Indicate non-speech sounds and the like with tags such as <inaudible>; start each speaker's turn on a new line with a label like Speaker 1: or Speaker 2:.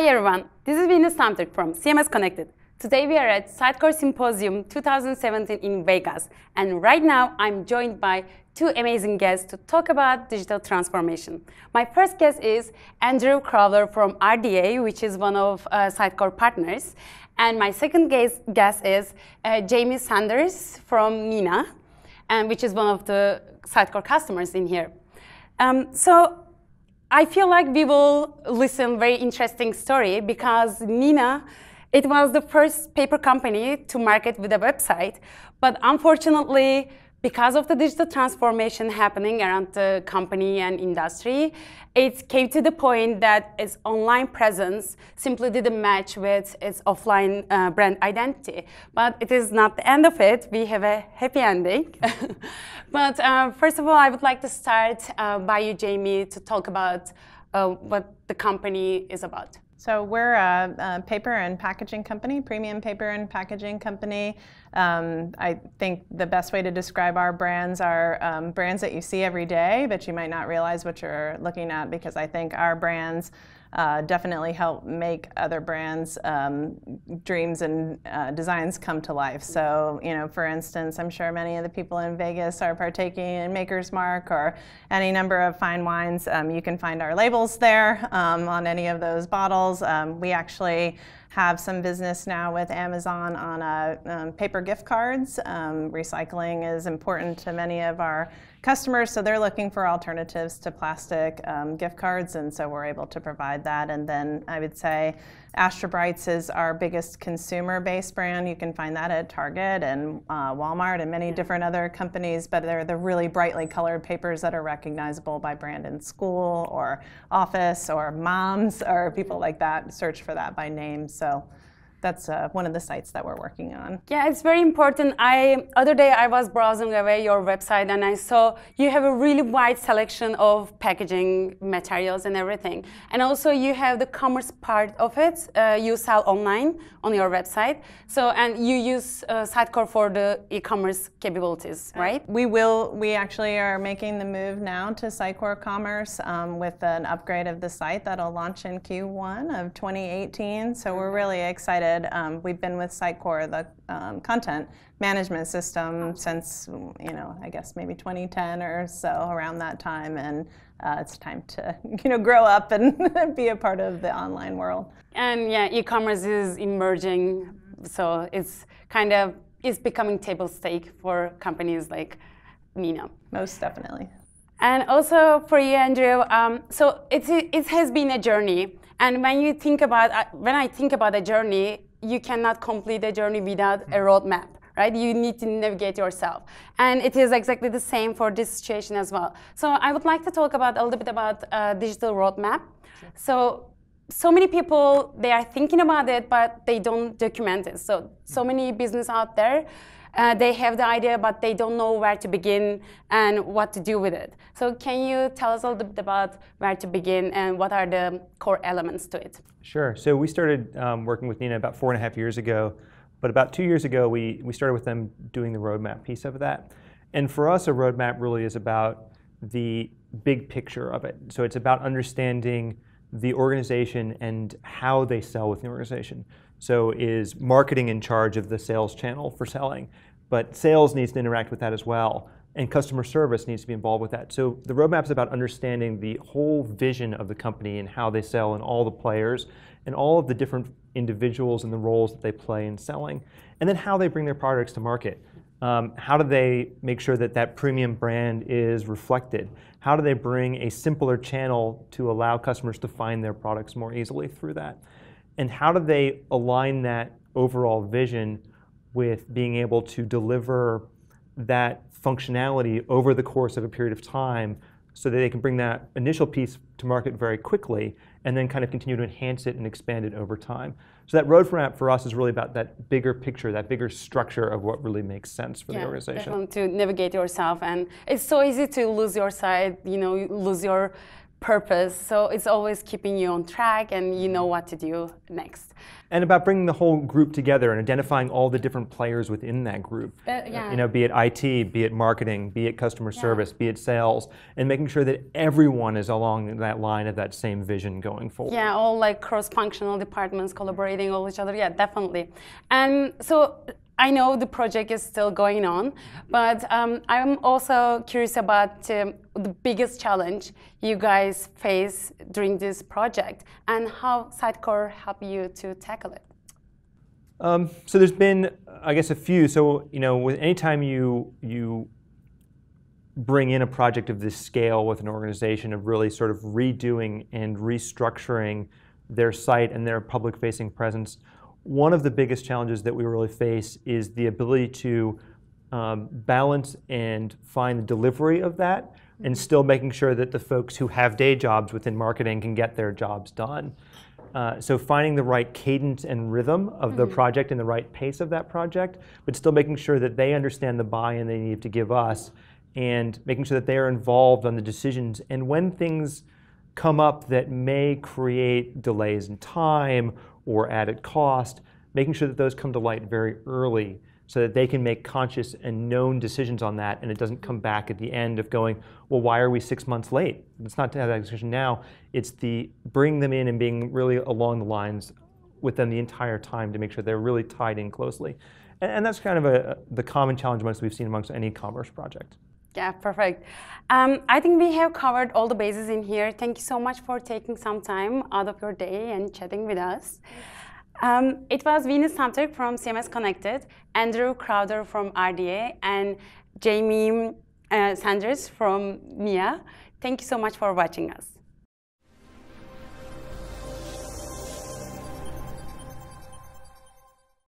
Speaker 1: Hi everyone, this is Venus Tamturk from CMS Connected. Today we are at Sitecore Symposium 2017 in Vegas, and right now I'm joined by two amazing guests to talk about digital transformation. My first guest is Andrew Crowder from RDA, which is one of uh, Sitecore partners, and my second guest, guest is uh, Jamie Saunders from Neenah, and which is one of the Sitecore customers in here. Um, so I feel like we will listen very interesting story because Neenah, it was the first paper company to market with a website, but unfortunately, because of the digital transformation happening around the company and industry, it came to the point that its online presence simply didn't match with its offline uh, brand identity. But it is not the end of it. We have a happy ending. <laughs> but uh, first of all, I would like to start uh, by you, Jamie, to talk about uh, what the company is about.
Speaker 2: So we're a, a, paper and packaging company, premium paper and packaging company. Um, I think the best way to describe our brands are um, brands that you see every day, but you might not realize what you're looking at because I think our brands uh, definitely help make other brands' um, dreams and uh, designs come to life. So, you know, for instance, I'm sure many of the people in Vegas are partaking in Maker's Mark or any number of fine wines. Um, you can find our labels there um, on any of those bottles. Um, we actually have some business now with Amazon on uh, um, paper gift cards. Um, recycling is important to many of our customers, so they're looking for alternatives to plastic um, gift cards, and so we're able to provide that. And then I would say Astrobrights is our biggest consumer-based brand. You can find that at Target and uh, Walmart and many yeah. different other companies, but they're the really brightly colored papers that are recognizable by brand in school or office or moms or people like that. Search for that by name. So that's uh, one of the sites that we're working on.
Speaker 1: Yeah, it's very important. I other day I was browsing away your website and I saw you have a really wide selection of packaging materials and everything, and also you have the commerce part of it. Uh, you sell online on your website, so and you use uh, Sitecore for the e-commerce capabilities, right?
Speaker 2: We will. We actually are making the move now to Sitecore Commerce um, with an upgrade of the site that'll launch in Q1 of 2018. So we're really excited um, we've been with Sitecore, the um, content management system, since you know I guess maybe 2010 or so, around that time, and uh, it's time to <laughs> you know grow up and <laughs> be a part of the online world.
Speaker 1: And yeah, e-commerce is emerging, so it's kind of it's becoming table stake for companies like Neenah.
Speaker 2: Most definitely.
Speaker 1: And also for you, Andrew, um, so it, it has been a journey. And when you think about, uh, when I think about a journey, you cannot complete a journey without a roadmap, right? You need to navigate yourself. And it is exactly the same for this situation as well. So I would like to talk about a little bit about uh, digital roadmap. Sure. So so many people they are thinking about it but they don't document it so so many business out there uh, they have the idea, but they don't know where to begin and what to do with it. So can you tell us a little bit about where to begin and what are the core elements to it?
Speaker 3: Sure. So we started um, working with Neenah about four and a half years ago, but about two years ago, we, we started with them doing the roadmap piece of that. And for us, a roadmap really is about the big picture of it. So it's about understanding the organization and how they sell within the organization. So is marketing in charge of the sales channel for selling? But sales needs to interact with that as well. And customer service needs to be involved with that. So the roadmap is about understanding the whole vision of the company and how they sell and all the players and all of the different individuals and the roles that they play in selling. And then how they bring their products to market. Um, how do they make sure that that premium brand is reflected? How do they bring a simpler channel to allow customers to find their products more easily through that? and how do they align that overall vision with being able to deliver that functionality over the course of a period of time so that they can bring that initial piece to market very quickly and then kind of continue to enhance it and expand it over time. So that roadmap for us is really about that bigger picture, that bigger structure of what really makes sense for
Speaker 1: yeah,
Speaker 3: the organization.
Speaker 1: To navigate yourself, and it's so easy to lose your side, you know, lose your purpose. So it's always keeping you on track and you know what to do next.
Speaker 3: And about bringing the whole group together and identifying all the different players within that group.
Speaker 1: Uh, yeah.
Speaker 3: You know, be it IT, be it marketing, be it customer yeah. service, be it sales, and making sure that everyone is along that line of that same vision going forward.
Speaker 1: Yeah, all like cross-functional departments collaborating all each other. Yeah, definitely. And so I know the project is still going on, but um, I'm also curious about um, the biggest challenge you guys face during this project and how Sitecore helped you to tackle it.
Speaker 3: Um, so there's been, I guess, a few. So you know, with anytime you you bring in a project of this scale with an organization of really sort of redoing and restructuring their site and their public-facing presence one of the biggest challenges that we really face is the ability to um, balance and find the delivery of that and still making sure that the folks who have day jobs within marketing can get their jobs done. Uh, so finding the right cadence and rhythm of the mm-hmm. project and the right pace of that project, but still making sure that they understand the buy-in they need to give us and making sure that they are involved on the decisions. And when things come up that may create delays in time or added cost, making sure that those come to light very early so that they can make conscious and known decisions on that and it doesn't come back at the end of going, well, why are we six months late? It's not to have that discussion now. It's the bring them in and being really along the lines with them the entire time to make sure they're really tied in closely. And, and that's kind of a, the common challenge amongst we've seen amongst any commerce project.
Speaker 1: Yeah, perfect. Um, I think we have covered all the bases in here. Thank you so much for taking some time out of your day and chatting with us. Um, it was Venus Tamturk from CMS Connected, Andrew Crowder from RDA, and Jamie uh, Saunders from MIA. Thank you so much for watching us.